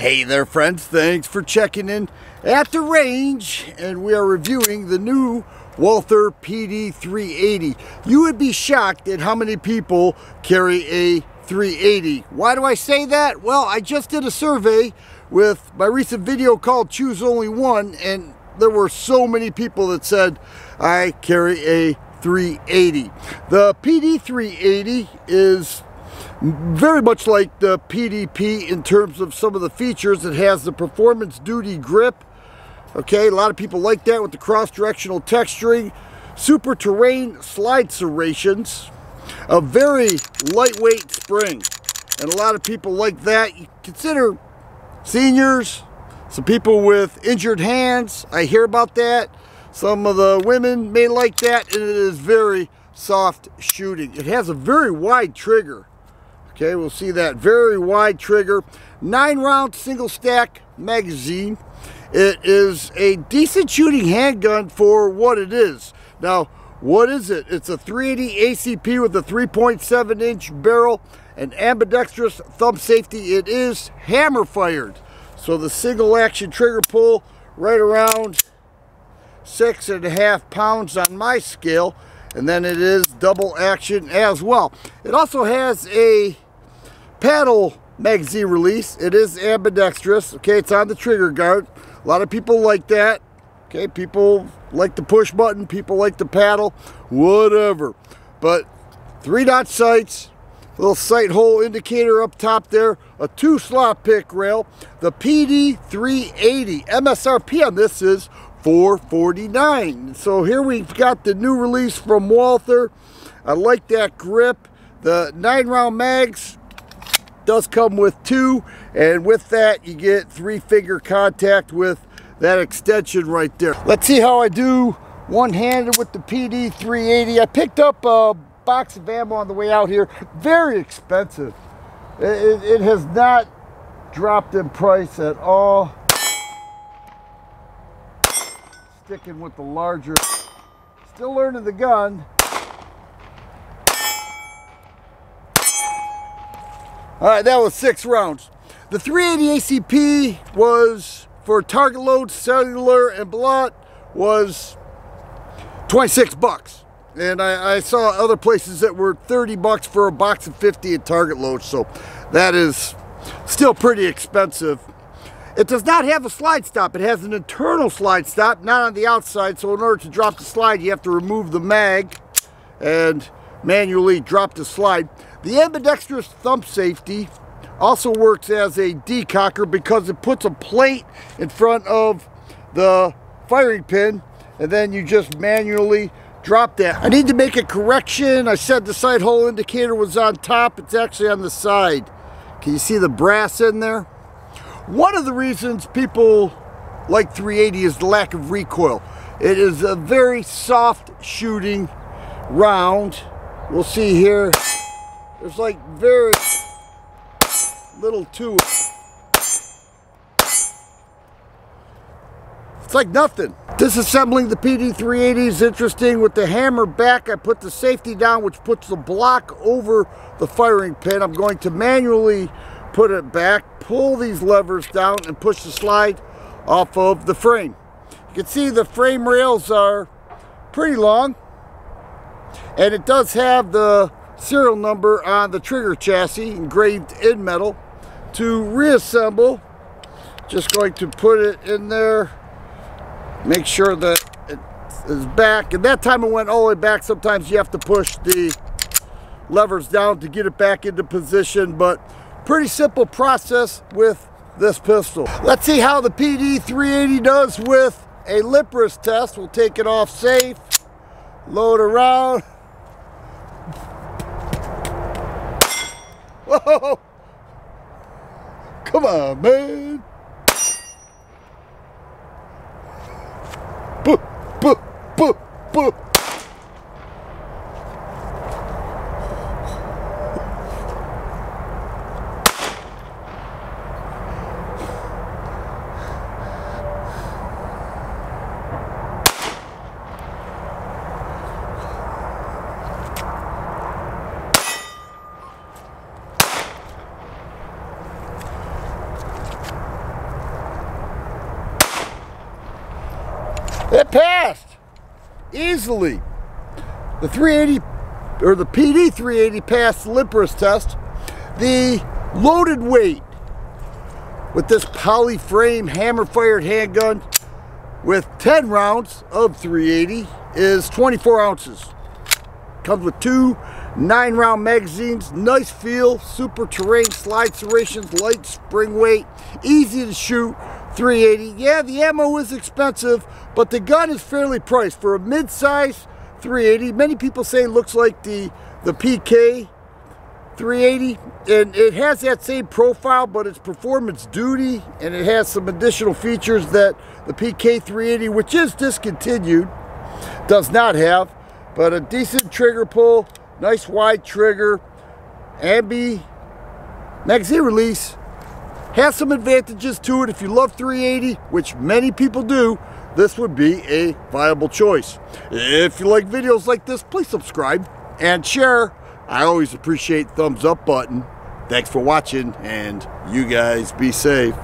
Hey there friends, thanks for checking in at the range and we are reviewing the new Walther PD380. You would be shocked at how many people carry a 380. Why do I say that? Well, I just did a survey with my recent video called Choose Only One and there were so many people that said I carry a 380. The PD380 is very much like the PDP in terms of some of the features. It has the performance duty grip. Okay, a lot of people like that with the cross-directional texturing. Super terrain slide serrations. A very lightweight spring. And a lot of people like that. You consider seniors, some people with injured hands. I hear about that. Some of the women may like that. And it is very soft shooting. It has a very wide trigger. Okay, we'll see that very wide trigger. Nine round single stack magazine. It is a decent shooting handgun for what it is. Now, what is it? It's a 380 ACP with a 3.7 inch barrel and ambidextrous thumb safety. It is hammer fired. So the single action trigger pull right around six and a half pounds on my scale. And then it is double action as well. It also has a paddle Mag Z release. It is ambidextrous. Okay, it's on the trigger guard. A lot of people like that. Okay, people like the push button. People like the paddle. Whatever. But three dot sights. Little sight hole indicator up top there. A two slot pick rail. The PD380. MSRP on this is 449 So here we've got the new release from Walther. I like that grip. The nine round mags does come with two and with that you get three finger contact with that extension right there. Let's see how I do one-handed with the PD 380. I picked up a box of ammo on the way out here. Very expensive. It, it, it has not dropped in price at all. Sticking with the larger, still learning the gun. All right, that was six rounds. The 380 ACP was for target load, cellular, and blunt was 26 bucks. And I, I, saw other places that were 30 bucks for a box of 50 at target load. So that is still pretty expensive. It does not have a slide stop. It has an internal slide stop, not on the outside. So in order to drop the slide, you have to remove the mag and manually drop the slide. The ambidextrous thumb safety also works as a decocker because it puts a plate in front of the firing pin and then you just manually drop that. I need to make a correction. I said the sight hole indicator was on top. It's actually on the side. Can you see the brass in there? One of the reasons people like 380 is the lack of recoil. It is a very soft shooting round we'll see here, there's like very little to it. It's like nothing. Disassembling the PD380 is interesting. With the hammer back, I put the safety down, which puts the block over the firing pin. I'm going to manually put it back, pull these levers down, and push the slide off of the frame. You can see the frame rails are pretty long. And it does have the serial number on the trigger chassis engraved in metal. To reassemble, just going to put it in there, make sure that it is back. And that time it went all the way back. Sometimes you have to push the levers down to get it back into position, but pretty simple process with this pistol. Let's see how the PD380 does with a lip test. We'll take it off safe, load around. Come on, man! Boop, boop, boop, boop. It passed easily. The 380 or the PD 380 passed the Lippers test. The loaded weight with this poly frame hammer fired handgun with 10 rounds of 380 is 24 ounces. Comes with two nine round magazines, nice feel, super terrain, slide serrations, light spring weight, easy to shoot, 380. Yeah, the ammo is expensive, but the gun is fairly priced for a mid-size 380. Many people say it looks like the, the PK 380 and it has that same profile but it's performance duty and it has some additional features that the PK 380 which is discontinued does not have but a decent trigger pull nice wide trigger ambi magazine release has some advantages to it if you love 380 which many people do this would be a viable choice if you like videos like this please subscribe and share I always appreciate thumbs up button. Thanks for watching and you guys be safe.